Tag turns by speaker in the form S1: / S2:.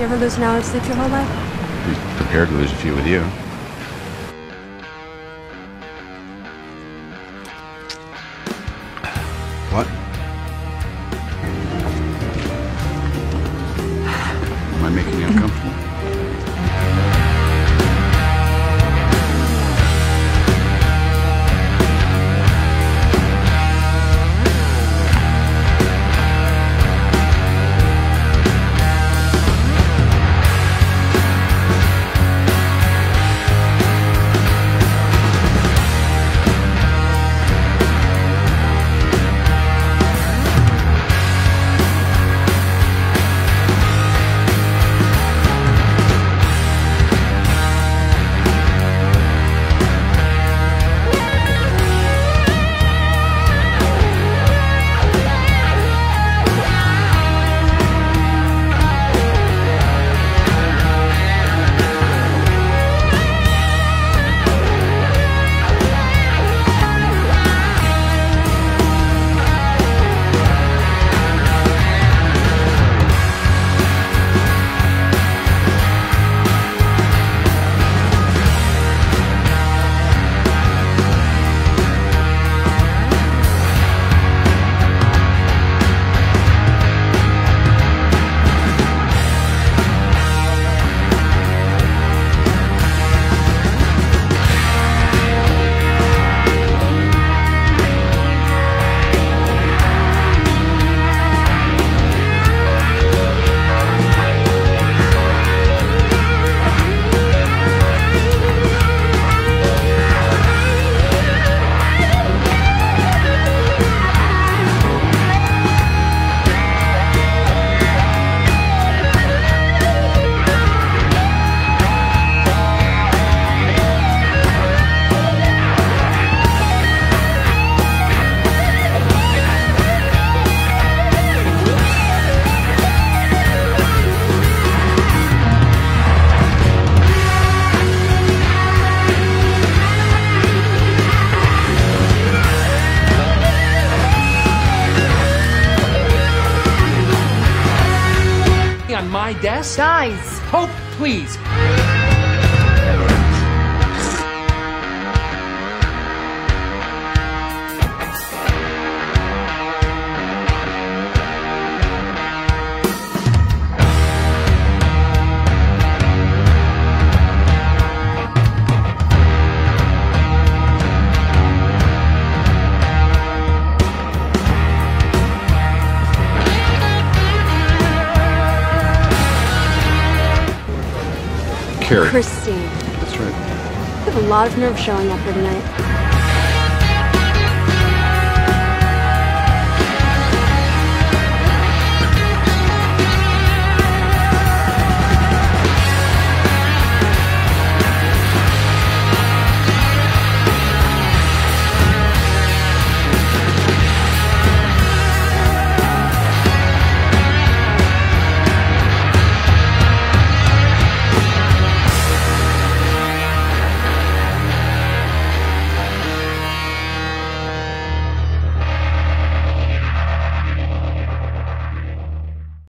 S1: You ever lose an hour of sleep your whole life?
S2: Be prepared to lose a few with you. What? Am I making you uncomfortable?
S3: My desk?
S1: Guys!
S3: Hope, please.
S2: Carrie.
S1: Christine.
S2: That's right.
S1: You have a lot of nerve showing up here tonight.